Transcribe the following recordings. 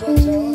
kodwa njalo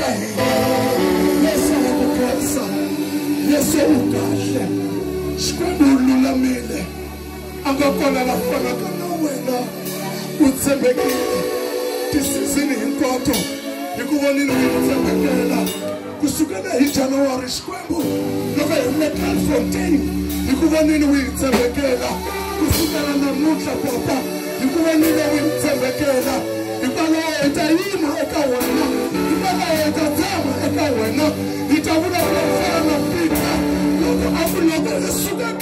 hina yesu wa ku khensa yesu u kahle xikwembu u lulamile a nga kona la fanaka na wena u tshembekile tisizini hinkwato hi ku vonile u tshembekela kusukela hi januwari xikwembu loko hi le Kaalfontein hi ku vonile u hi tshembekela kusukela namuntlha papa hi ku vonile u hi tshembekela hikwalaho hi ta yima eka hikwalaho hi ta tshama eka wena hi ta vulavula fana na pita loko a ku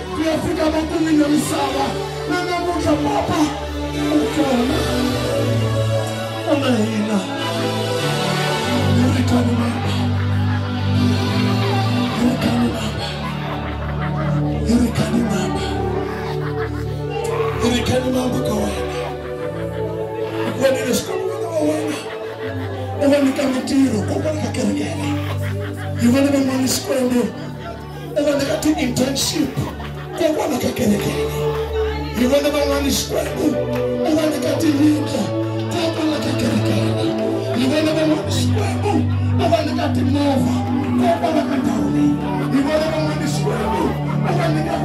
ku ya fika makun'wini ya misava na namuntlha papa. U kona u na hina hi ri kani mama. Hi ri kani mama. Hi ri kani mama hi ri kani mama ka wena hikuva ni leswi ka vana wa wena u va nyika mintirho kokwani ka kerekele hi vana van'wana xikwembu u va nyika ti-internship kokwani ka kerekele hi vana van'wana xikwembu u va nyika tiyindlu kokwani ka kerekele hi vana van'wana xikwembu u va nyika timovha kokwani ka ndhawu leyi hi vana van'wana xikwembu u va nyika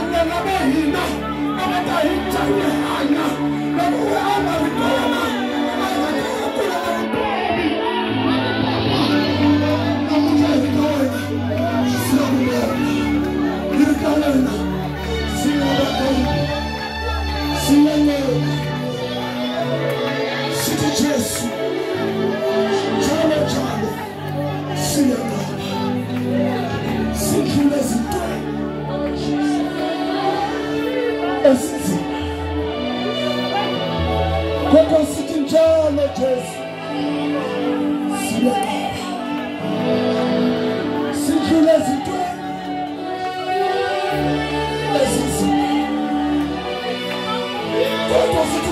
vanhwana kodwa sithi njalo jesu siyangaba sidlule ezintweni ezinzima kodwa sithi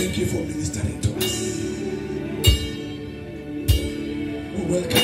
Thank you for ministering to us. We welcome